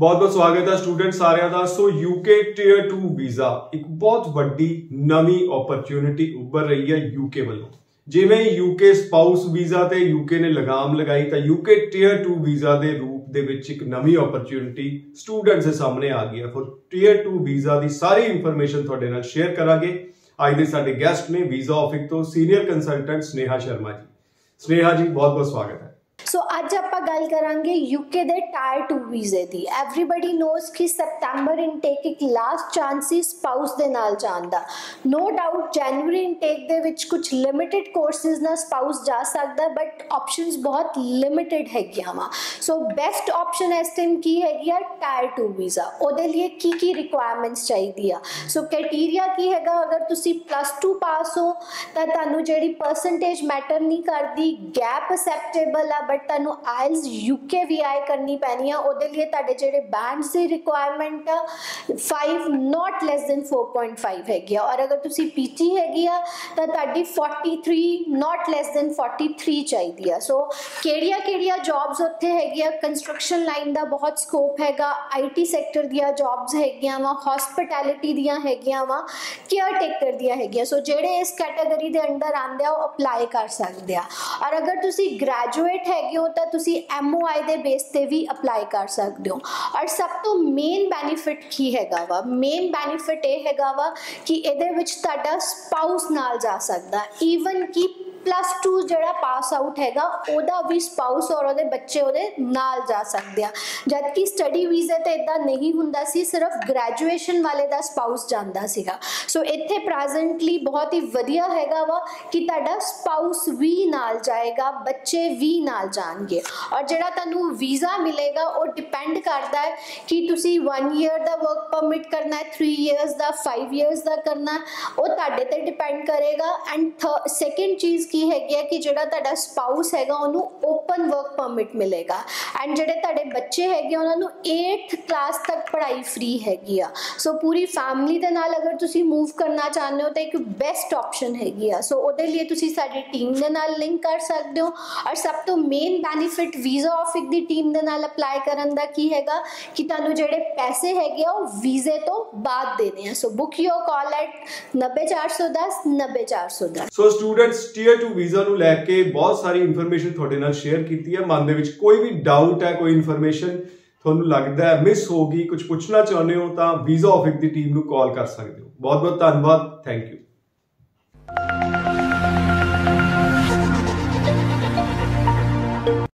ਬਹੁਤ-ਬਹੁਤ ਸਵਾਗਤ ਹੈ ਸਟੂਡੈਂਟ ਸਾਰਿਆਂ ਦਾ। ਸੋ ਯੂਕੇ ਟਾਇਰ 2 ਵੀਜ਼ਾ ਇੱਕ ਬਹੁਤ ਵੱਡੀ ਨਵੀਂ ਓਪਰਚ्युनिटी ਉੱਭਰ ਰਹੀ ਹੈ ਯੂਕੇ ਵੱਲੋਂ। ਜਿਵੇਂ ਯੂਕੇ ਸਪਾਊਸ ਵੀਜ਼ਾ ਤੇ ਯੂਕੇ ਨੇ ਲਗਾਮ ਲਗਾਈ, ਤਾਂ ਯੂਕੇ ਟਾਇਰ 2 ਵੀਜ਼ਾ ਦੇ ਰੂਪ ਦੇ ਵਿੱਚ ਇੱਕ ਨਵੀਂ ਓਪਰਚ्युनिटी ਸਟੂਡੈਂਟਸ ਦੇ ਸਾਹਮਣੇ ਆ ਗਈ ਹੈ। ਫਿਰ ਟਾਇਰ 2 ਵੀਜ਼ਾ ਦੀ ਸਾਰੀ ਇਨਫੋਰਮੇਸ਼ਨ ਤੁਹਾਡੇ ਨਾਲ ਸ਼ੇਅਰ ਕਰਾਂਗੇ। ਅੱਜ ਦੇ ਸਾਡੇ ਗੈਸਟ ਨੇ ਵੀਜ਼ਾ ਆਫਿਸ ਤੋਂ ਸੀਨੀਅਰ ਕੰਸਲਟੈਂਟ ਸਨੇਹਾ ਸ਼ਰਮਾ ਜੀ। ਸਨੇਹਾ ਜੀ ਬਹੁਤ-ਬਹੁਤ ਸਵਾਗਤ ਹੈ। ਸੋ ਅੱਜ ਆਪਾਂ ਗੱਲ ਕਰਾਂਗੇ ਯੂਕੇ ਦੇ ਟਾਇਰ 2 ਵੀਜ਼ੇ ਦੀ। ਐਵਰੀਬਾਡੀ ਨੋਸ ਕਿ ਸਪਟੈਂਬਰ ਇਨਟੇਕ ਇੱਕ ਲਾਸਟ ਚਾਂਸ ਸੀ ਸਪਾਊਸ ਦੇ ਨਾਲ ਜਾਣ ਦਾ। ਨੋ ਡਾਊਟ ਜਨਵਰੀ ਇਨਟੇਕ ਦੇ ਵਿੱਚ ਕੁਝ ਲਿਮਿਟਿਡ ਕੋਰਸਿਸ ਨਾਲ ਸਪਾਊਸ ਜਾ ਸਕਦਾ ਬਟ ਆਪਸ਼ਨਸ ਬਹੁਤ ਲਿਮਿਟਿਡ ਹੈਗੀਆਂ ਵਾ। ਸੋ ਬੈਸਟ ਆਪਸ਼ਨ ਇਸ ਟਾਈਮ ਕੀ ਹੈਗੀ ਆ? ਟਾਇਰ 2 ਵੀਜ਼ਾ ਉਹਦੇ ਲਈ ਕੀ ਕੀ ਰਿਕੁਆਇਰਮੈਂਟਸ ਚਾਹੀਦੀ ਆ? ਸੋ ਕ੍ਰਾਈਟੇਰੀਆ ਕੀ ਹੈਗਾ? ਅਗਰ ਤੁਸੀਂ ਪਲੱਸ 2 ਪਾਸ ਹੋ ਤਾਂ ਤੁਹਾਨੂੰ ਜਿਹੜੀ ਪਰਸੈਂਟੇਜ ਮੈਟਰ ਨਹੀਂ ਕਰਦੀ ਗੈਪ ਅਸੈਪਟੇਬਲ ਆ ਬਟ ਤੁਹਾਨੂੰ ਆਇਲਸ ਯੂਕੇ ਵੀ ਆਈ ਕਰਨੀ ਪੈਣੀ ਆ, ਉਹਦੇ ਲਈ ਤੁਹਾਡੇ ਜਿਹੜੇ ਬੈਂਡਸ ਦੀ ਰਿਕੁਆਇਰਮੈਂਟ ਆ 5 ਨਾਟ ਲੈਸ ਦੈਨ 4.5 ਹੈਗੀ ਆ। ਔਰ ਅਗਰ ਤੁਸੀਂ ਪੀਟੀ ਹੈਗੀ ਆ, ਤਾਂ ਤੁਹਾਡੀ 43 ਨਾਟ ਲੈਸ ਦੈਨ 43 ਚਾਹੀਦੀ ਆ। ਸੋ ਕਿਹੜੀਆਂ ਕਿਹੜੀਆਂ ਜੌਬਸ ਉੱਥੇ ਹੈਗੀਆਂ? ਕੰਸਟਰਕਸ਼ਨ ਲਾਈਨ ਦਾ ਬਹੁਤ ਸਕੋਪ ਹੈਗਾ ਆਈਟੀ ਸੈਕਟਰ ਦੀਆਂ ਜੌਬਸ ਹੈਗੀਆਂ ਵਾ ਹਸਪਿਟੈਲਿਟੀ ਦੀਆਂ ਹੈਗੀਆਂ ਵਾ ਕੇਅਰ ਟੇਕਰ ਦੀਆਂ ਹੈਗੀਆਂ। ਸੋ ਜਿਹੜੇ ਇਸ ਕੈਟਾਗਰੀ ਦੇ ਅੰਡਰ ਆਂਦੇ ਆ, ਉਹ ਅਪਲਾਈ ਕਰ ਸਕਦੇ ਆ। ਔਰ ਅਗਰ ਤੁਸੀਂ ਗ੍ਰੈਜੂਏਟ ਹੈਗੇ ਹੋ, ਤਾਂ ਤੁਸੀਂ ਐਮਓਆਈ ਦੇ ਬੇਸ ਤੇ ਵੀ ਅਪਲਾਈ ਕਰ ਸਕਦੇ ਹੋ। ਔਰ ਸਭ ਤੋਂ ਮੇਨ ਬੈਨੀਫਿਟ ਕੀ ਹੈਗਾ ਵਾ? ਮੇਨ ਬੈਨੀਫਿਟ ਇਹ ਹੈਗਾ ਵਾ ਕਿ ਇਹਦੇ ਵਿੱਚ ਤੁਹਾਡਾ ਸਪਾਊਸ ਨਾਲ ਜਾ ਸਕਦਾ। ਈਵਨ ਕਿ ਪਲੱਸ 2 ਜਿਹੜਾ ਪਾਸ ਆਊਟ ਹੈਗਾ, ਉਹਦਾ ਵੀ ਸਪਾਊਸ ਔਰ ਉਹਦੇ ਬੱਚੇ ਉਹਦੇ ਨਾਲ ਜਾ ਸਕਦੇ ਆ। ਜਦਕਿ ਸਟੱਡੀ ਵੀਜ਼ੇ ਤੇ ਇਦਾਂ ਨਹੀਂ ਹੁੰਦਾ ਸੀ, ਸਿਰਫ ਗ੍ਰੈਜੂਏਸ਼ਨ ਵਾਲੇ ਦਾ ਸਪਾਊਸ ਜਾਂਦਾ ਸੀਗਾ। ਸੋ ਇੱਥੇ ਪ੍ਰੈਜ਼ੈਂਟਲੀ ਬਹੁਤ ਹੀ ਵਧੀਆ ਹੈਗਾ ਵਾ ਕਿ ਤੁਹਾਡਾ ਸਪਾਊਸ ਵੀ ਨਾਲ ਜਾਏਗਾ, ਬੱਚੇ ਵੀ ਨਾਲ ਜਾਣਗੇ। ਔਰ ਜਿਹੜਾ ਤੁਹਾਨੂੰ ਵੀਜ਼ਾ ਮਿਲੇਗਾ, ਉਹ ਡਿਪੈਂਡ ਕਰਦਾ ਹੈ ਕਿ ਤੁਸੀਂ 1 ਇਅਰ ਦਾ ਵਰਕ ਪਰਮਿਟ ਕਰਨਾ ਹੈ 3 ਇਅਰਸ ਦਾ 5 ਇਅਰਸ ਦਾ ਕਰਨਾ ਉਹ ਤੁਹਾਡੇ ਤੇ ਡਿਪੈਂਡ ਕਰੇਗਾ। ਐਂਡ ਸੈਕੰਡ ਚੀਜ਼ ਕੀ ਹੈਗੀ ਹੈ ਕਿ ਜਿਹੜਾ ਤੁਹਾਡਾ ਸਪਾਊਸ ਹੈਗਾ, ਉਹਨੂੰ ਓਪਨ ਵਰਕ ਪਰਮਿਟ ਮਿਲੇਗਾ। ਐਂਡ ਜਿਹੜੇ ਤੁਹਾਡੇ ਬੱਚੇ ਹੈਗੇ ਉਹਨਾਂ ਨੂੰ 8th ਕਲਾਸ ਤੱਕ ਪੜ੍ਹਾਈ ਫ੍ਰੀ ਹੈਗੀ ਆ। ਸੋ ਪੂਰੀ ਫੈਮਿਲੀ ਦੇ ਨਾਲ ਅਗਰ ਤੁਸੀਂ ਮੂਵ ਕਰਨਾ ਚਾਹੁੰਦੇ ਹੋ, ਤਾਂ ਇੱਕ ਬੈਸਟ ਆਪਸ਼ਨ ਹੈਗੀ ਆ। ਸੋ ਉਹਦੇ ਲਈ ਤੁਸੀਂ ਸਾਡੀ ਟੀਮ ਦੇ ਨਾਲ ਲਿੰਕ ਕਰ ਸਕਦੇ ਹੋ। ਔਰ ਸਭ ਤੋਂ ਮੇਨ ਬੈਨੀਫਿਟ ਵੀਜ਼ਾ ਆਫਿਕ ਦੀ ਟੀਮ ਦੇ ਨਾਲ ਅਪਲਾਈ ਕਰਨ ਦਾ ਕੀ ਹੈਗਾ, ਕਿ ਤੁਹਾਨੂੰ ਜਿਹੜੇ ਪੈਸੇ ਹੈਗੇ ਆ, ਉਹ ਵੀਜ਼ੇ ਤੋਂ ਬਾਅਦ ਦੇਣੇ ਆ। So book your call at 90410 90410 so students tier 2 visa ਨੂੰ ਲੈ ਕੇ ਬਹੁਤ ਸਾਰੀ ਇਨਫੋਰਮੇਸ਼ਨ ਤੁਹਾਡੇ ਨਾਲ ਸ਼ੇਅਰ ਕੀਤੀ ਹੈ। ਮਨ ਦੇ ਵਿੱਚ ਕੋਈ ਵੀ ਡਾਊਟ ਹੈ, ਕੋਈ ਇਨਫੋਰਮੇਸ਼ਨ ਤੁਹਾਨੂੰ ਲੱਗਦਾ ਹੈ ਮਿਸ ਹੋ ਗਈ ਕੁਝ ਪੁੱਛਣਾ ਚਾਹੁੰਦੇ ਹੋ ਤਾਂ ਵੀਜ਼ਾ ਆਫਿਸ ਦੀ ਟੀਮ ਨੂੰ ਕਾਲ ਕਰ ਸਕਦੇ ਹੋ। ਬਹੁਤ ਬਹੁਤ ਧੰਨਵਾਦ। Thank you